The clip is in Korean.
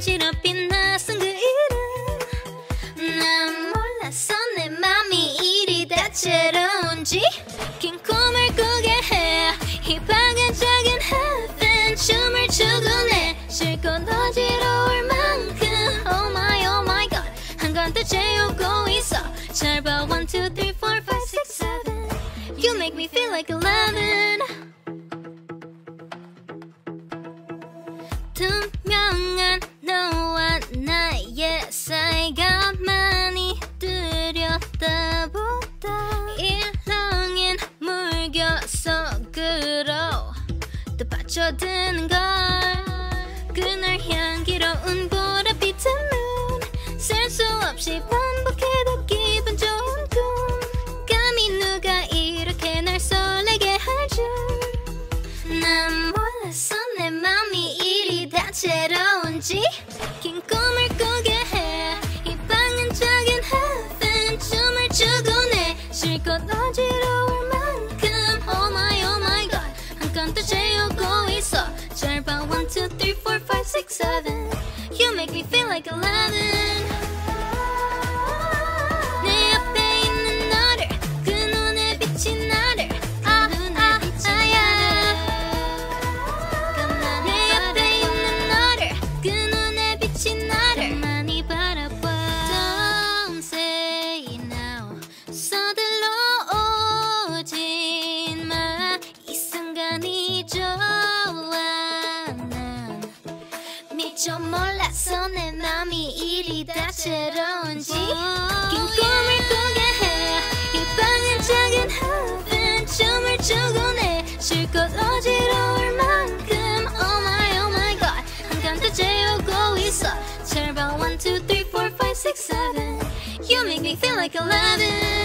반지로 빛났은 그 이름. 난 몰랐어 내 맘이 이리 다채로운지. 긴 꿈을 꾸게 해 이 밝은 작은 heaven 춤을 추고 내 실컷 어지러울 만큼. Oh my oh my god. 한 건 더 채우고 있어. 잘봐. 1, 2, 3, 4, 5, 6, 7 You make me feel like 11 고쳐드는 것 six, seven. You make me feel like eleven. 좀 몰랐어 내 맘이 이리 다채로운지. 어? 긴 꿈을 꾸게 해이 방은 작은 하은 춤을 추고 내 실컷 어지러울 만큼. Oh my oh my god. 한칸더 재우고 있어. 절반 1, 2, 3, 4, 5, 6, 7 You make me feel like 11